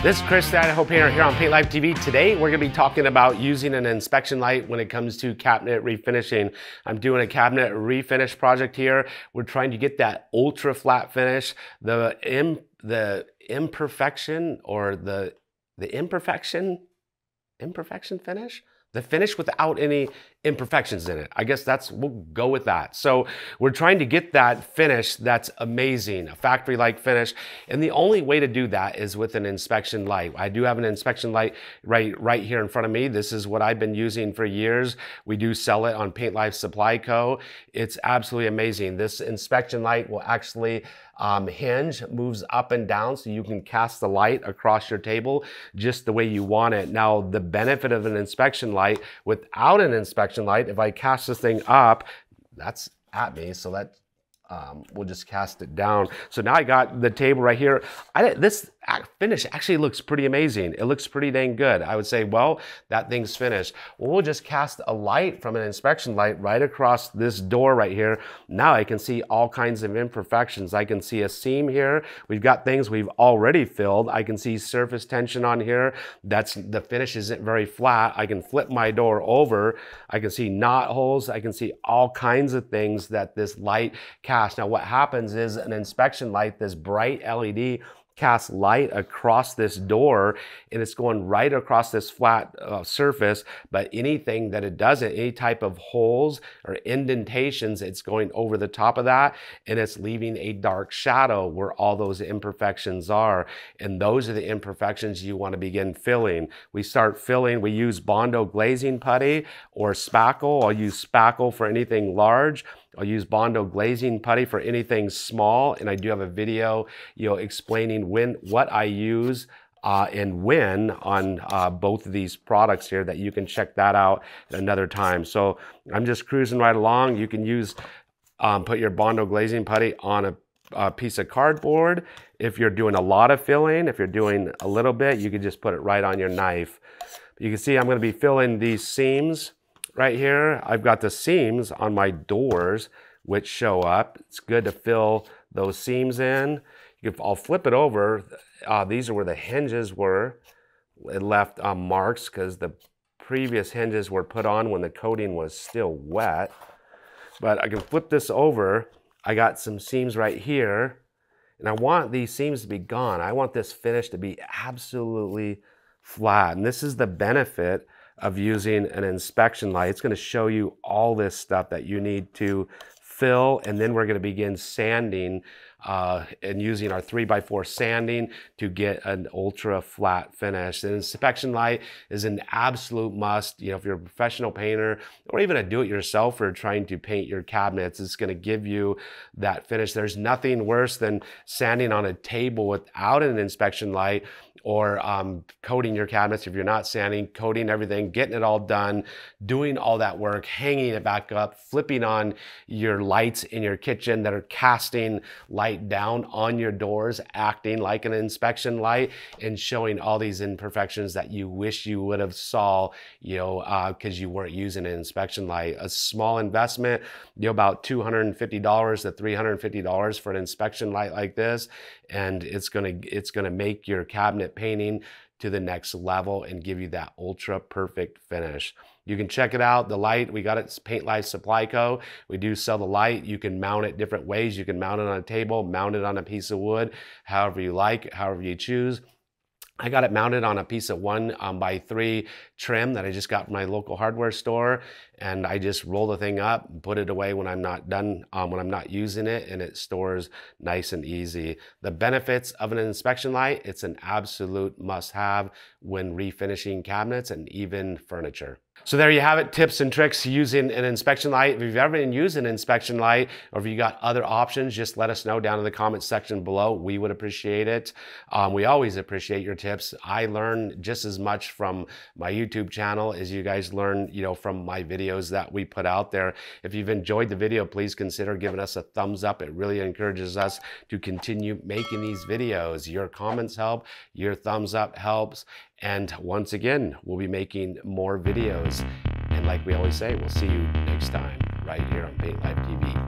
This is Chris, the Idaho Painter here on Paint Life TV. Today, we're gonna to be talking about using an inspection light when it comes to cabinet refinishing. I'm doing a cabinet refinish project here. We're trying to get that ultra flat finish. The, Im the imperfection or the, the imperfection, imperfection finish? the finish without any imperfections in it. I guess that's, we'll go with that. So we're trying to get that finish that's amazing, a factory-like finish. And the only way to do that is with an inspection light. I do have an inspection light right, right here in front of me. This is what I've been using for years. We do sell it on Paint Life Supply Co. It's absolutely amazing. This inspection light will actually um, hinge moves up and down so you can cast the light across your table just the way you want it. Now, the benefit of an inspection light without an inspection light, if I cast this thing up, that's at me, so that um, we'll just cast it down. So now I got the table right here. I, this finish actually looks pretty amazing. It looks pretty dang good. I would say, well, that thing's finished. Well, we'll just cast a light from an inspection light right across this door right here. Now I can see all kinds of imperfections. I can see a seam here. We've got things we've already filled. I can see surface tension on here. That's the finish isn't very flat. I can flip my door over. I can see knot holes. I can see all kinds of things that this light casts. Now what happens is an inspection light, this bright LED cast light across this door and it's going right across this flat uh, surface. But anything that it doesn't, any type of holes or indentations, it's going over the top of that and it's leaving a dark shadow where all those imperfections are. And those are the imperfections you want to begin filling. We start filling, we use Bondo glazing putty or spackle. I'll use spackle for anything large. I'll use Bondo glazing putty for anything small. And I do have a video, you know, explaining when, what I use uh, and when on uh, both of these products here that you can check that out another time. So I'm just cruising right along. You can use, um, put your Bondo glazing putty on a, a piece of cardboard. If you're doing a lot of filling, if you're doing a little bit, you can just put it right on your knife. You can see I'm gonna be filling these seams right here, I've got the seams on my doors which show up. It's good to fill those seams in. I'll flip it over. Uh, these are where the hinges were. It left uh, marks because the previous hinges were put on when the coating was still wet. But I can flip this over. I got some seams right here. And I want these seams to be gone. I want this finish to be absolutely flat. And this is the benefit of using an inspection light. It's going to show you all this stuff that you need to fill and then we're going to begin sanding uh, and using our 3x4 sanding to get an ultra flat finish. An inspection light is an absolute must. You know, if you're a professional painter or even a do-it-yourself or trying to paint your cabinets, it's going to give you that finish. There's nothing worse than sanding on a table without an inspection light or um, coating your cabinets if you're not sanding, coating everything, getting it all done, doing all that work, hanging it back up, flipping on your lights in your kitchen that are casting light down on your doors, acting like an inspection light and showing all these imperfections that you wish you would have saw, you know, because uh, you weren't using an inspection light. A small investment, you know, about $250 to $350 for an inspection light like this. And it's gonna, it's gonna make your cabinet painting to the next level and give you that ultra perfect finish. You can check it out. The light, we got it Paint Life Supply Co. We do sell the light. You can mount it different ways. You can mount it on a table, mount it on a piece of wood, however you like, however you choose. I got it mounted on a piece of one um, by three trim that I just got from my local hardware store. And I just roll the thing up and put it away when I'm not done, um, when I'm not using it and it stores nice and easy. The benefits of an inspection light, it's an absolute must have when refinishing cabinets and even furniture. So there you have it, tips and tricks using an inspection light. If you've ever been using an inspection light or if you got other options, just let us know down in the comments section below. We would appreciate it. Um, we always appreciate your tips. I learn just as much from my YouTube channel as you guys learn, you know, from my videos that we put out there. If you've enjoyed the video, please consider giving us a thumbs up. It really encourages us to continue making these videos. Your comments help, your thumbs up helps. And once again, we'll be making more videos. And like we always say, we'll see you next time right here on Paint Life TV.